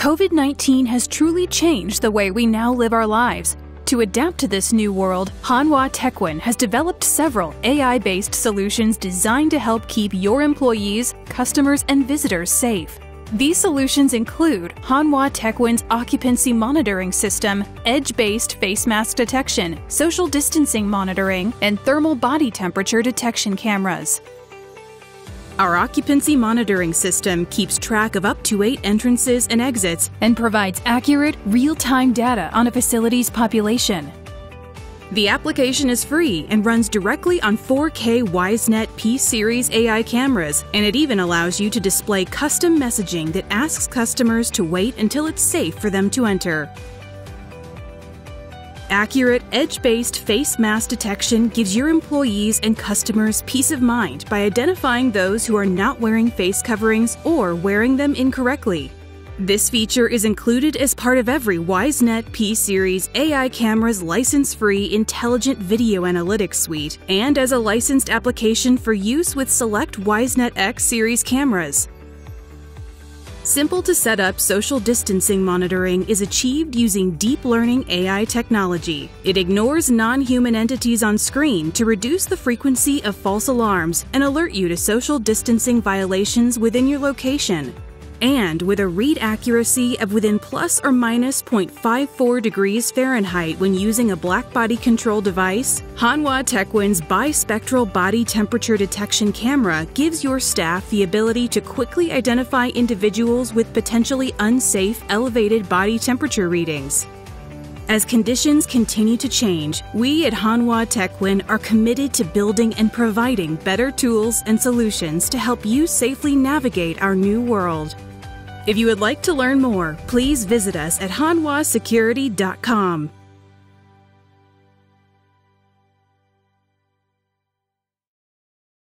COVID 19 has truly changed the way we now live our lives. To adapt to this new world, Hanwha Techwin has developed several AI based solutions designed to help keep your employees, customers, and visitors safe. These solutions include Hanwha Techwin's occupancy monitoring system, edge based face mask detection, social distancing monitoring, and thermal body temperature detection cameras. Our occupancy monitoring system keeps track of up to eight entrances and exits and provides accurate, real time data on a facility's population. The application is free and runs directly on 4K WiseNet P Series AI cameras, and it even allows you to display custom messaging that asks customers to wait until it's safe for them to enter. Accurate, edge based face mask detection gives your employees and customers peace of mind by identifying those who are not wearing face coverings or wearing them incorrectly. This feature is included as part of every WiseNet P Series AI camera's license free intelligent video analytics suite and as a licensed application for use with select WiseNet X series cameras. Simple to set up social distancing monitoring is achieved using deep learning AI technology. It ignores non human entities on screen to reduce the frequency of false alarms and alert you to social distancing violations within your location. And with a read accuracy of within plus or minus 0.54 degrees Fahrenheit when using a black body control device, Hanwha Techwin's bispectral body temperature detection camera gives your staff the ability to quickly identify individuals with potentially unsafe elevated body temperature readings. As conditions continue to change, we at Hanwha Techwin are committed to building and providing better tools and solutions to help you safely navigate our new world. If you would like to learn more, please visit us at hanwhasecurity.com.